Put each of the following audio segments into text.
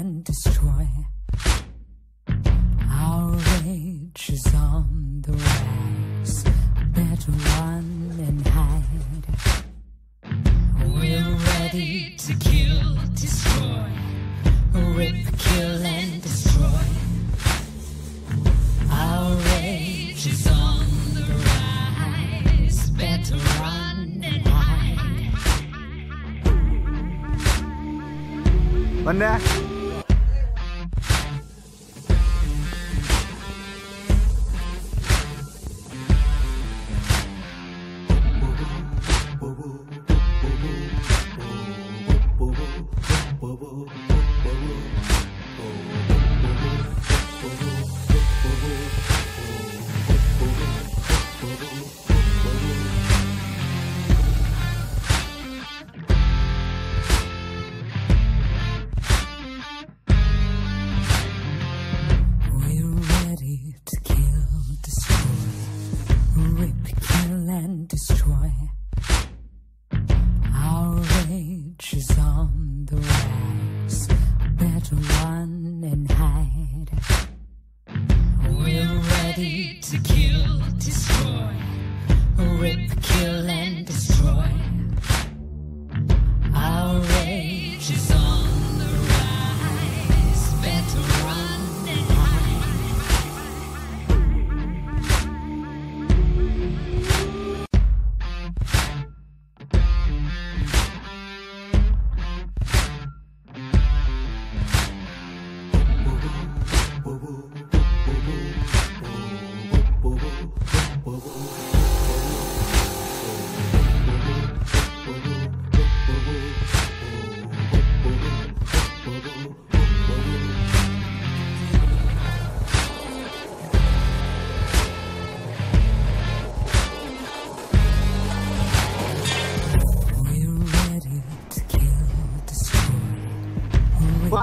and destroy. Our rage is on the rise. Better run and hide. We're ready to kill, destroy, rip, kill, and destroy. Our rage is on the rise. Better run and hide. Linda. Destroy, rip, kill, and destroy. Our rage is on the rise. Better run and hide. We're ready to kill, destroy, rip, kill,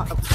Wow.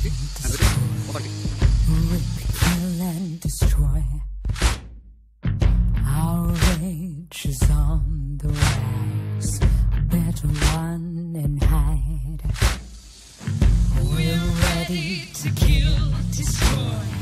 Kill, and destroy. Our rage is on the rise. Better run and hide. We're ready to kill, destroy,